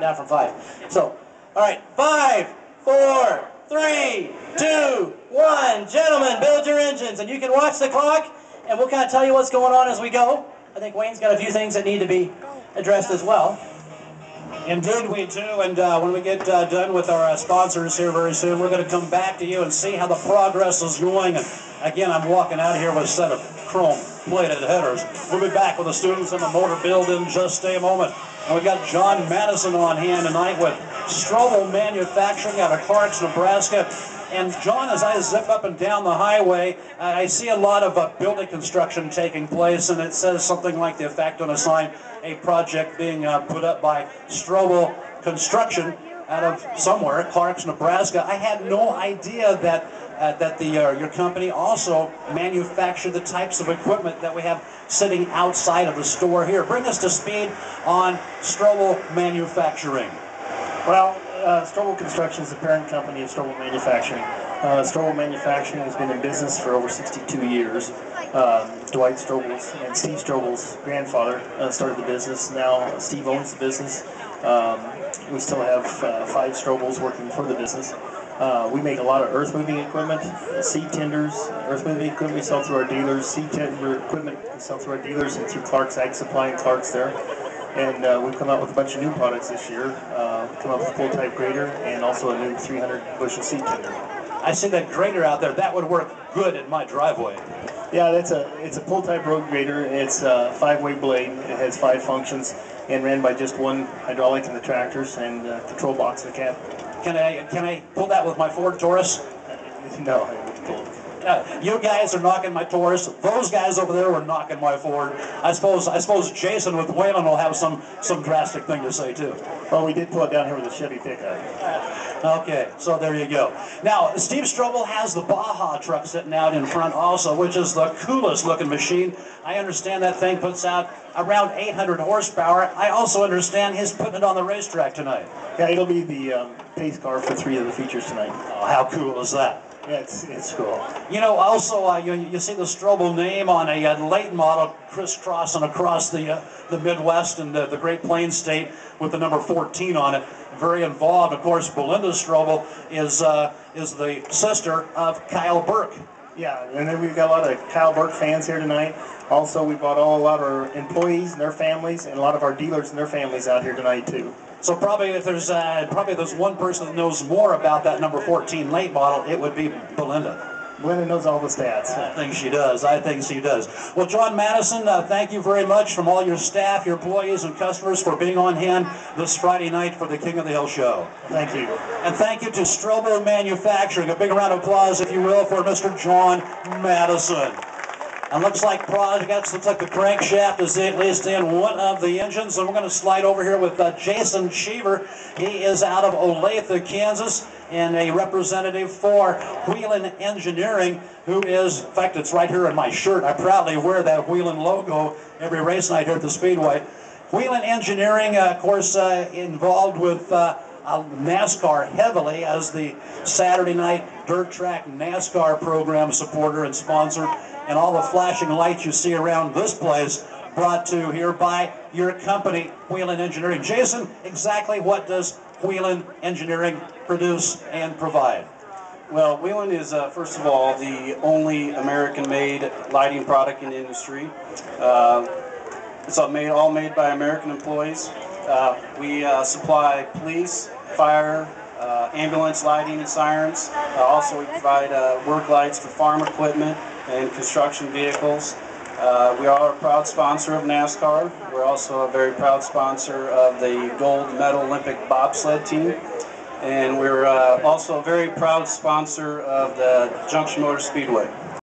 down from five. So, all right, five, four, three, two, one. Gentlemen, build your engines, and you can watch the clock, and we'll kind of tell you what's going on as we go. I think Wayne's got a few things that need to be addressed as well. Indeed, we do. And uh, when we get uh, done with our uh, sponsors here very soon, we're going to come back to you and see how the progress is going. And again, I'm walking out of here with a set of chrome plated headers. We'll be back with the students in the motor build in just a moment. And we've got John Madison on hand tonight with Strobel Manufacturing out of Clarks, Nebraska. And John, as I zip up and down the highway, I see a lot of uh, building construction taking place, and it says something like the effect on a sign, a project being uh, put up by Strobel Construction out of somewhere, Clarks, Nebraska. I had no idea that uh, that the uh, your company also manufacture the types of equipment that we have sitting outside of the store here. Bring us to speed on Strobel Manufacturing. Well, uh, Strobel Construction is the parent company of Strobel Manufacturing. Uh, Strobel Manufacturing has been in business for over 62 years. Um, Dwight Strobel's and Steve Strobel's grandfather uh, started the business. Now Steve owns the business. Um, we still have uh, five Strobels working for the business. Uh, we make a lot of earth moving equipment, seed tenders, earth moving equipment we sell through our dealers, seed tender equipment we sell through our dealers and through Clark's Ag Supply and Clark's there. And uh, we've come out with a bunch of new products this year. Uh, come up with a pull type grader and also a new 300 bushel seed tender. I see that grader out there. That would work good in my driveway. Yeah, that's a it's a pull type road grader. It's a five way blade. It has five functions and ran by just one hydraulic in the tractors and uh, control box in the cab. Can I can I pull that with my Ford Taurus? No, I wouldn't pull it. You guys are knocking my Taurus. Those guys over there were knocking my Ford. I suppose I suppose Jason with Whelen will have some some drastic thing to say too. Well, we did pull it down here with a Chevy pickup. Okay, so there you go. Now, Steve Strobel has the Baja truck sitting out in front also, which is the coolest looking machine. I understand that thing puts out around 800 horsepower. I also understand he's putting it on the racetrack tonight. Yeah, it'll be the um, pace car for three of the features tonight. Oh, how cool is that? It's, it's cool. You know, also, uh, you, you see the Strobel name on a uh, late model crisscrossing across the uh, the Midwest and the Great Plains state with the number 14 on it. Very involved. Of course, Belinda Strobel is, uh, is the sister of Kyle Berck. Yeah, and then we've got a lot of Kyle Berck fans here tonight. Also, we brought all a lot of our employees and their families, and a lot of our dealers and their families out here tonight too. So probably if there's uh, probably there's one person that knows more about that number 14 late model, it would be Belinda. Belinda knows all the stats. I think she does. I think she does. Well, John Madison, uh, thank you very much from all your staff, your employees, and customers for being on hand this Friday night for the King of the Hill show. Thank you. And thank you to Strobel Manufacturing. A big round of applause, if you will, for Mr. John Madison. And looks like projects, looks like the crankshaft is at least in one of the engines. And we're going to slide over here with uh, Jason Cheever. He is out of Olathe, Kansas, and a representative for Whelen Engineering, who is, in fact, it's right here in my shirt. I proudly wear that Whelen logo every race night here at the Speedway. Whelen Engineering, uh, of course, uh, involved with uh, NASCAR heavily as the Saturday night dirt track NASCAR program supporter and sponsor and all the flashing lights you see around this place brought to here by your company, Whelen Engineering. Jason, exactly what does Whelen Engineering produce and provide? Well, Whelen is, uh, first of all, the only American-made lighting product in the industry. Uh, it's all made, all made by American employees. Uh, we uh, supply police, fire, uh, ambulance lighting and sirens. Uh, also, we provide work lights for farm equipment, and construction vehicles. Uh, we are a proud sponsor of NASCAR. We're also a very proud sponsor of the gold medal Olympic bobsled team. And we're uh, also a very proud sponsor of the Junction Motor Speedway.